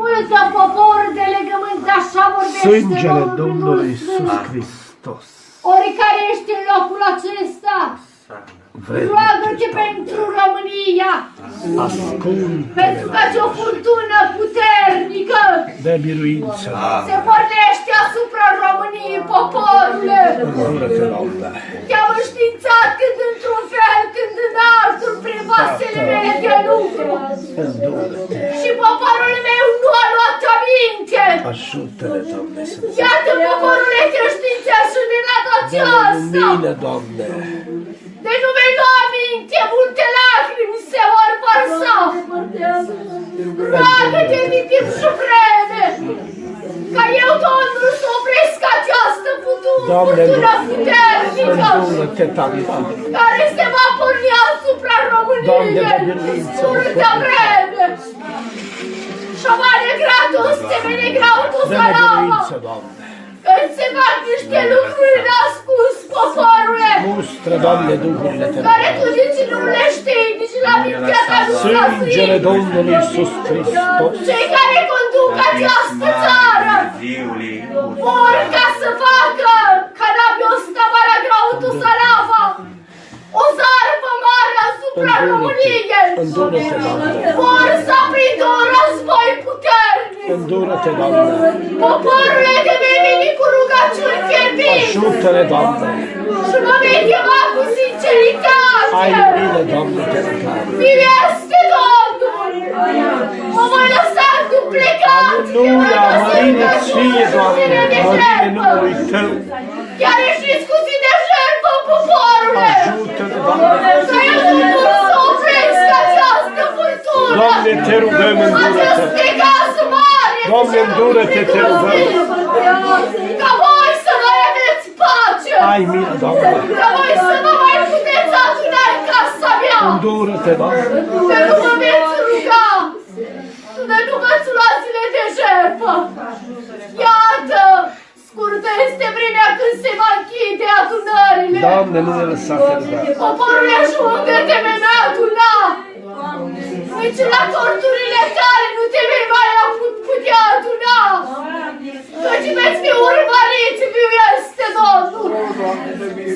Multă popor de legământ, așa vorbește Sângele Domnul Domnului Iisus. Iisus Hristos. Oricare ești în locul acesta, Vrednic roagă-te ești, pentru România, Ascult pentru că ți o furtună puternică de biruință. se pornește asupra României, poporule. Îndură-te, Doamne. Te-am înștiințat când într-un fel, când în altul, prin vasele mele de lucru. Îndură-te. Și poporul meu nu a luat aminte. Ajută-ne, Doamne, să Iată, poporule, te înștiințează și din data Dă-ne aceasta. lumină, Doamne. De nu vei lua aminte, multe lacrimi se vor vărsa. Roagă-te din timp și vreme, ca eu, Domnul, să opresc această furtună, Doamne, furtună puternică, Îndură-te, Tată. care se va porni asupra Doamne, României. de biruință, Multă vreme. Și mare gratul, semene grautul Dă-ne salama. biruință, Doamne. Când se fac niște lucruri neascus, poporule, Mustră, Doamne, duhurile te care tu nici nu le știi, nici la mintea ta nu s-a Sângele Domnului Iisus Hristos. Cei care conduc această țară vor ca să facă canabiul ăsta marea grautul salava, o zarpă mare asupra României. Îndură-te, Doamne. Vor să aprindă un război puternic. Îndură-te, Doamne. Poporule de vei veni cu rugăciuni fierbinte Ajută-ne, Doamne. și mă vei chema cu Ai sinceritate. milă, Doamne, te rugăm. Fiu este Domnul! Mă voi lăsa cu plecat! Aleluia, mărire ție, Doamne, mărire numărului Tău. Chiar ieșiți cu tine jertfă, poporule! Ajută-ne, Doamne. Să eu nu să opresc această furtună! Doamne, te rugăm, îndură-te. Acest necaz mare! Doamne, îndură-te, te rugăm. Ca voi să mai aveți pace! Ai milă, Doamne. Ca voi să nu mai puteți aduna în casa mea! Îndură-te, Doamne. Să nu mă veți ruga! Să nu v-ați luat zile de jertfă! Iată! Scurtă este vremea când se va închide adunările! Doamne, nu ne lăsa te rugăm. Poporul ajungă te vei mai aduna! Nici la torturile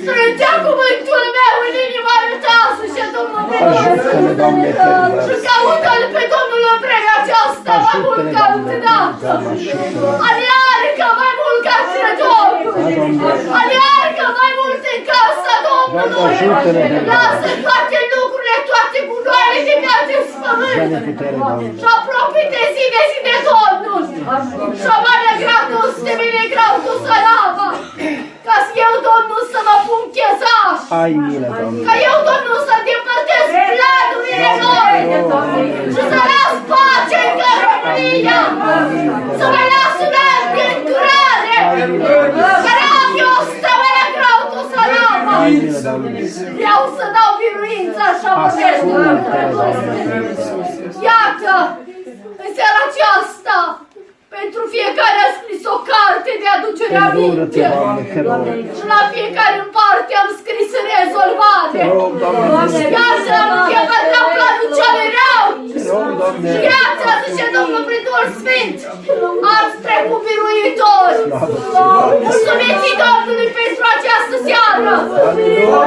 Strângea cuvântul meu în inima ta, zice Domnul meu! Ajută-ne, Doamne, te rugăm. Și caută-L pe Domnul în vremea aceasta mai mult Ajută-ne, ca Doamne, te altădată! rugăm. Ajută-ne. Aleargă mai mult ca spre Domnul! Da, Doamne. Aleargă mai mult în casa Doamne, Domnului! ajută-ne, Doamne. Lasă toate lucrurile, toate bunoare de pe acest pământ! Dă-ne putere, Doamne. Și apropie de zi de zi de Domnul! Și amane gratus, de mine gratus salava! Ca să eu, Domnul, să mă pun chezaș! Ai milă, Doamne. Ca eu, Domnul, să depărtez planurile lor! Și să las pace în România! Să mai las un an de înturare! Carabio, stămele grautul să lama! Ai milă, Doamne. Vreau să dau biruință așa vorbește Ascultă-ne, Domnul. Doamne. Iată, în seara aceasta, pentru fiecare a scris o carte de aducere Îndură-te, aminte. Doamne, te rog. Și la fiecare în parte am scris rezolvare. Te rog, Doamne, îndură-te. Iată, am îndepărtat planul cel rău. Te rog, Doamne. Și iată, zice Domnul prin Duhul Sfânt, ați trecut biruitori. Mulțumiți Domnului pentru această seară.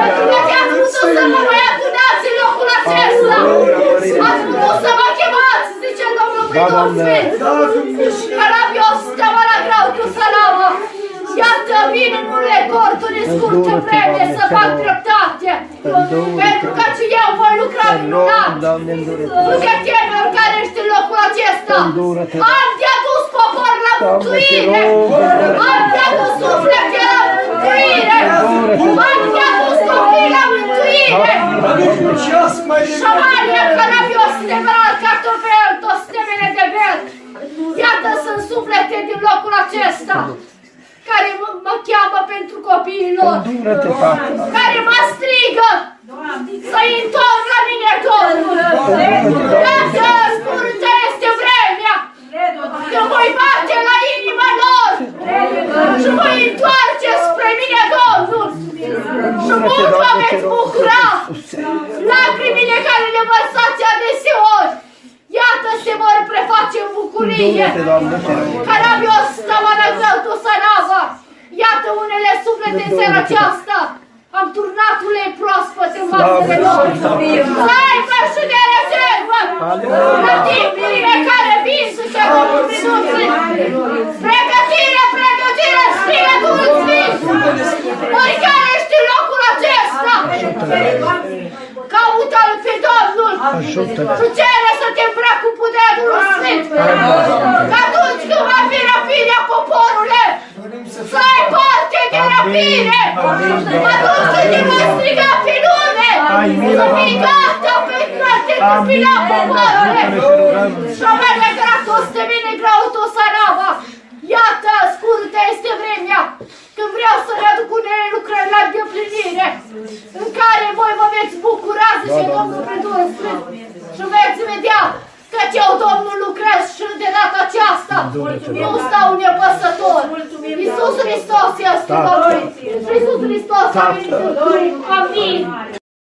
Pentru că te-ați putut să mă mai adunați în locul acesta. Ați putut să mă chemați, zice Domnul prin Da, Duhul Doamne. Sfânt. Carabios, tămăra grau, tu salamă. Iată, vin în unele corturi în scurtă Îndură-te, vreme Doamne, să te fac rog. dreptate. Îndură-te. Pentru că și eu voi lucra Te rog, minunat. Doamne, îndură-te. Nu te teme oricare ești în locul acesta. Îndură-te. Am te adus popor la Doamne, te mântuire. rog, îndură-te. Am te adus suflete la mântuire. Îndură-te. Am te adus copii la mântuire. Șamania, carabios, temeral, cartofel, toți temele de vel. Iată sunt suflete din locul acesta care mă, mă cheamă pentru copiii lor, Îndură-te, Tată. care mă strigă să-i întorc la mine, Domnul. Iată, scurtă este vremea, că voi bate la inima lor și voi întoarce spre mine, Domnul. Și mult vă veți bucura lacrimile care le vărsați adeseori. Iată se vor preface în bucurie. bucurie. Carabios, stamanagătu, sanava. Iată unele suflete în seara aceasta. Am turnat ulei proaspăt în vasele lor. Să aibă și de rezervă. La timpurile care vin să se Dumnezeu. Pregătire, pregătire, scrie Duhul Sfânt. Voi care știu locul acesta. Caută-L pe Domnul și cere să te îmbrac cu puterea Duhului Sfânt. Poporule, să ai parte de răpire. Atunci când te va striga pe lume, să fii gata pentru a te întâmpina poporule. Și avea gratos de mine grautul sarava. Iată, scurtă este vremea când vreau să le aduc unele lucrări la îndeplinire, în care voi vă veți bucura, zice Domnul prin Duhul Sfânt, și veți vedea că eu, Domnul, lucrez și de data aceasta nu stau nepăsător. Iisus Hristos este Domnul. Iisus Hristos a venit. Amin.